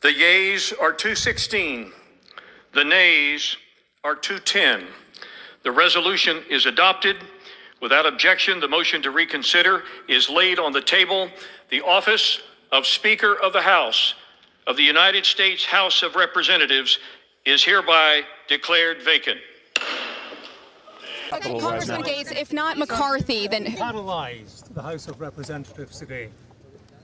The yeas are 216. The nays are 210. The resolution is adopted. Without objection, the motion to reconsider is laid on the table. The office of Speaker of the House of the United States House of Representatives is hereby declared vacant. Okay, Congressman Gaetz, if not McCarthy, then paralyzed the House of Representatives today.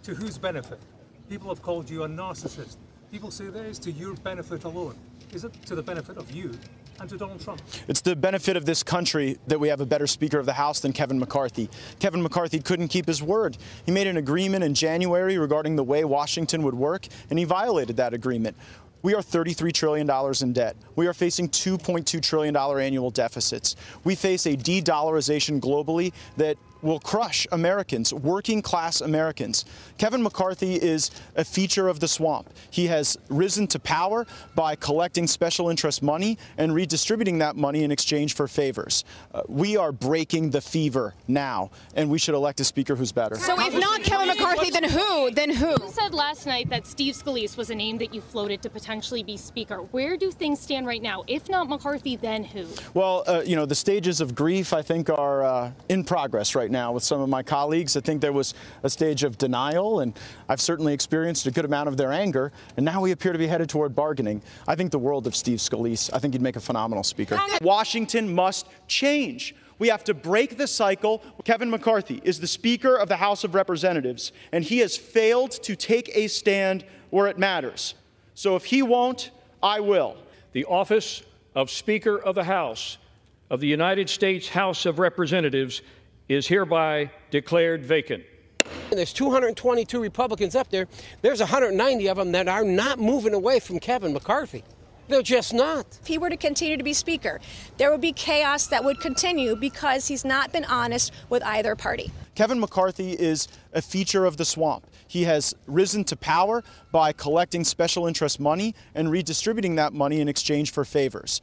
To whose benefit? People have called you a narcissist. People say that is to your benefit alone. Is it to the benefit of you and to Donald Trump? It's the benefit of this country that we have a better Speaker of the House than Kevin McCarthy. Kevin McCarthy couldn't keep his word. He made an agreement in January regarding the way Washington would work, and he violated that agreement. We are $33 trillion in debt. We are facing $2.2 trillion annual deficits. We face a de dollarization globally that will crush Americans, working class Americans. Kevin McCarthy is a feature of the swamp. He has risen to power by collecting special interest money and redistributing that money in exchange for favors. Uh, we are breaking the fever now, and we should elect a speaker who's better. so if not Kevin McCarthy, then who? Then who? You said last night that Steve Scalise was a name that you floated to potentially be Speaker. Where do things stand right now? If not McCarthy, then who? Well, uh, you know, the stages of grief, I think, are uh, in progress right now with some of my colleagues. I think there was a stage of denial, and I've certainly experienced a good amount of their anger, and now we appear to be headed toward bargaining. I think the world of Steve Scalise. I think he'd make a phenomenal speaker. Washington must change. We have to break the cycle. Kevin McCarthy is the Speaker of the House of Representatives, and he has failed to take a stand where it matters. So if he won't, I will. The office of Speaker of the House of the United States House of Representatives is hereby declared vacant. There's 222 Republicans up there. There's 190 of them that are not moving away from Kevin McCarthy. They're just not. if he were to continue to be speaker, there would be chaos that would continue because he's not been honest with either party. Kevin McCarthy is a feature of the swamp. He has risen to power by collecting special interest money and redistributing that money in exchange for favors.